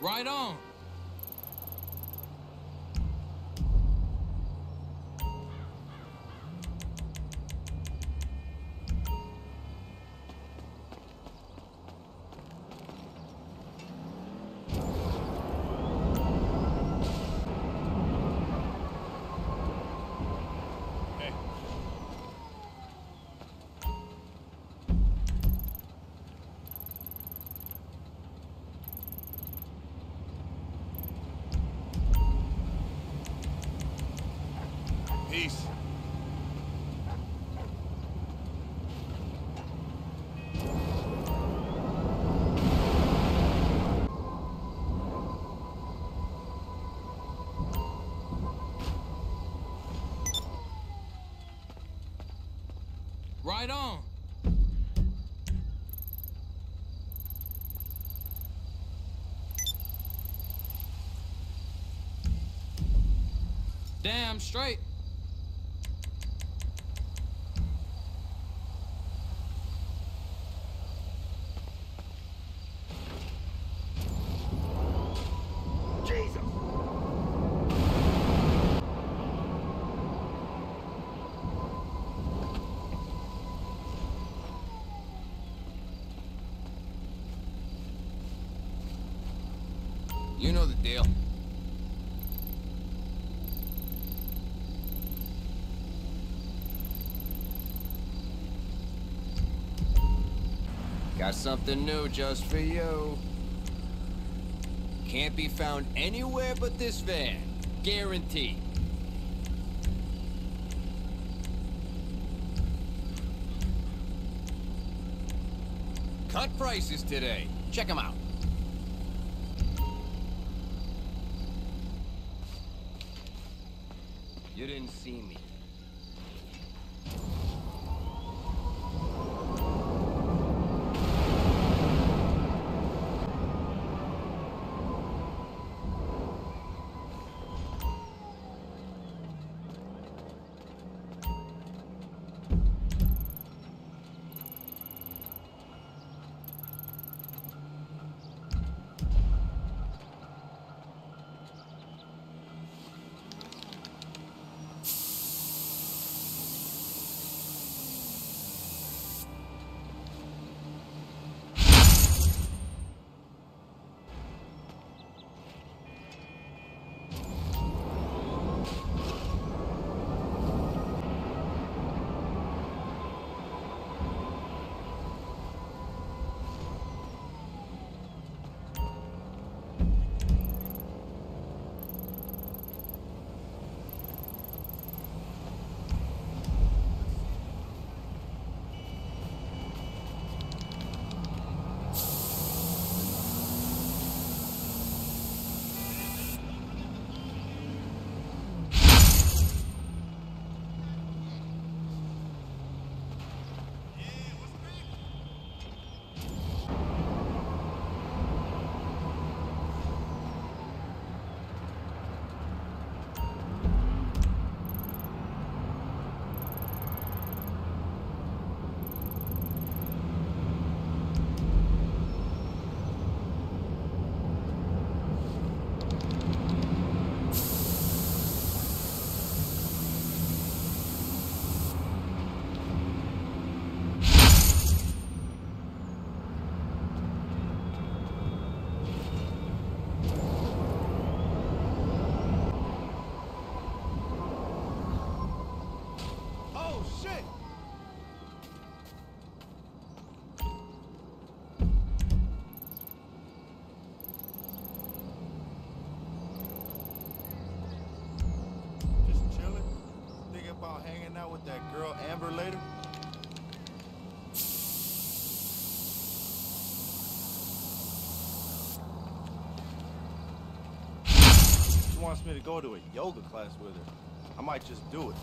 Right on. Peace. Right on. Damn straight. You know the deal. Got something new just for you. Can't be found anywhere but this van. Guaranteed. Cut prices today. Check them out. You didn't see me. Out with that girl Amber later. She wants me to go to a yoga class with her. I might just do it.